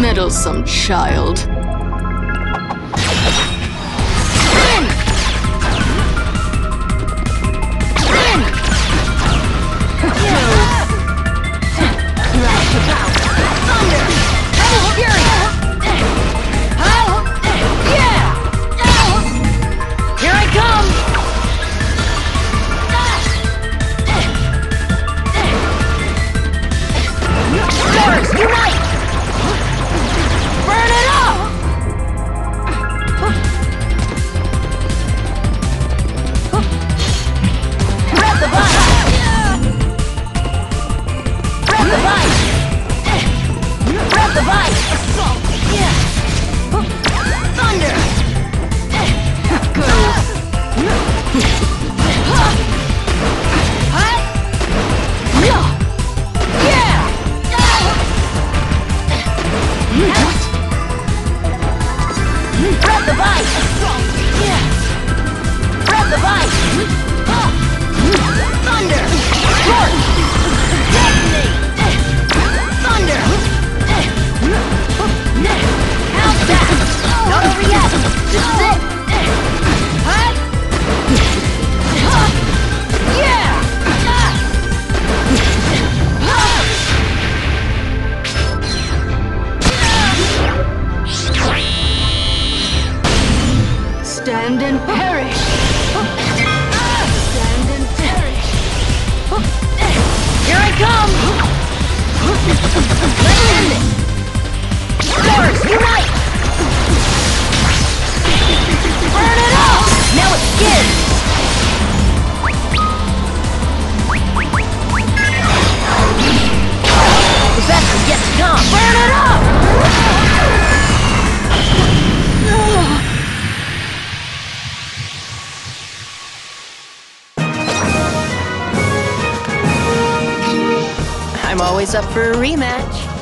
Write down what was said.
meddlesome child. Stand and perish! Stand and perish! Here I come! Let end! I'm always up for a rematch.